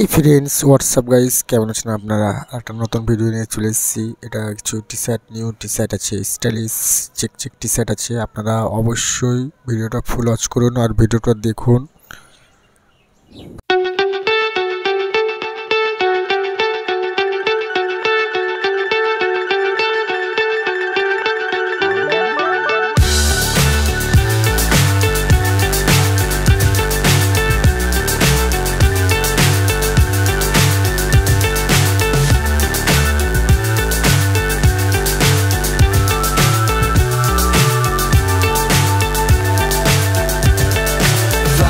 এই friends WhatsApp guys কেমন আছেন আপনারা? একটা নতুন ভিডিও নিয়ে চলে এসেছি। এটা কিছু T shirt new T shirt আছে stylish check check T shirt আছে। আপনারা অবশ্যই ভিডিওটা ফুল ওয়াচ করুন আর ভিডিওটা দেখুন।